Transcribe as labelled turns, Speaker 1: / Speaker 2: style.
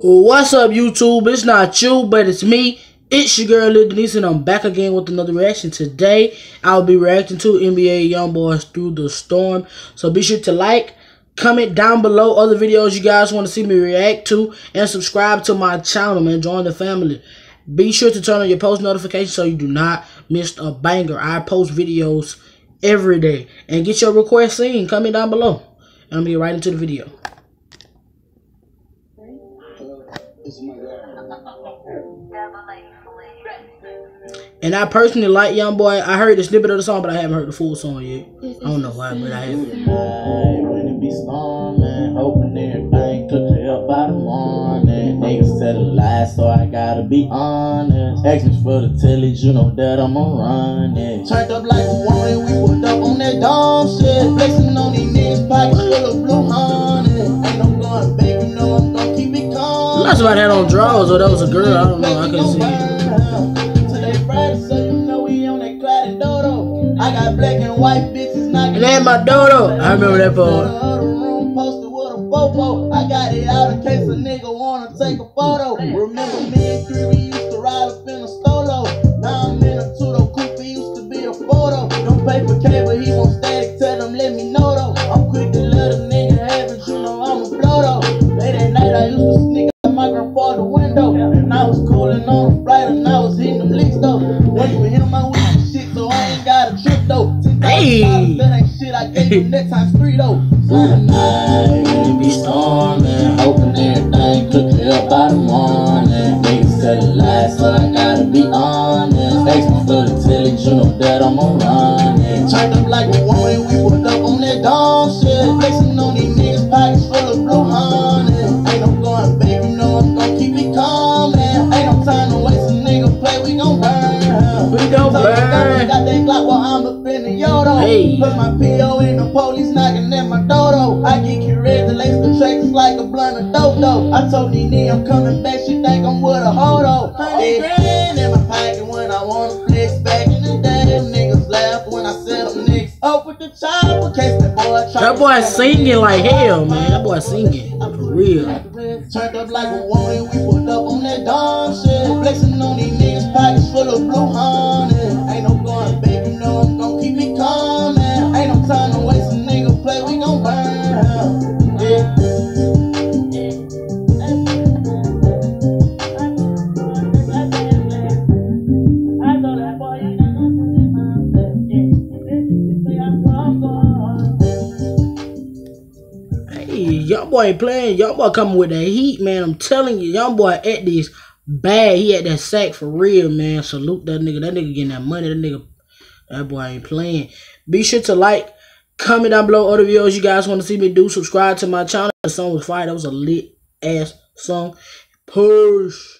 Speaker 1: What's up, YouTube? It's not you, but it's me. It's your girl, Lil Denise, and I'm back again with another reaction. Today, I'll be reacting to NBA Youngboys Through the Storm. So be sure to like, comment down below other videos you guys want to see me react to, and subscribe to my channel, man. Join the family. Be sure to turn on your post notifications so you do not miss a banger. I post videos every day. And get your request seen. Comment down below. And I'm going to get right into the video. And I personally like Young Boy. I heard the snippet of the song, but I haven't heard the full song yet. I don't know why, but I haven't.
Speaker 2: When it be storming, hoping everything took care by the morning. Niggas tell a lie, so I gotta be honest. Ask for the tillage, you know that I'm going to run it. Turned up like a woman, we put up on that dumb shit. Flexing on these niggas, pockets full of blue honey.
Speaker 1: Somebody had on drawers, or that was a girl. I don't know. I couldn't see it.
Speaker 2: I got black and white bitches knocking.
Speaker 1: And my dodo. I remember that part.
Speaker 2: I got it out in case a nigga wanna take a photo. Remember me and three,
Speaker 1: Hey.
Speaker 2: That ain't shit, I gave him next time three though. Tonight, it be storming, hoping everything took care up by the morning. Niggas tell a lie, so I gotta be honest. Ask me for the tillage, you know that I'm going to run it. Turned up like a gon' Got that Glock while I'm up in the Yodo.
Speaker 1: Hey.
Speaker 2: Put my PO in the police knocking at my dodo. I get you red to lace the tracks like a blunt of dodo. I told Nene I'm coming back, she think I'm with a hodo. Hundred grand in my pocket when I wanna flex back in the day. Them niggas laugh when I set them niggas up with the chopper. Case that boy try
Speaker 1: That boy singing like hell, man. That boy singing. For real.
Speaker 2: Turned up like a woman, we put up on that dumb shit. Flexing on these niggas,
Speaker 1: young boy ain't playing. Young boy coming with that heat, man. I'm telling you, young boy at this bad. He had that sack for real, man. Salute that nigga. That nigga getting that money. That nigga, that boy ain't playing. Be sure to like, comment down below other videos you guys want to see me do. Subscribe to my channel. The song was fire. That was a lit ass song. Push.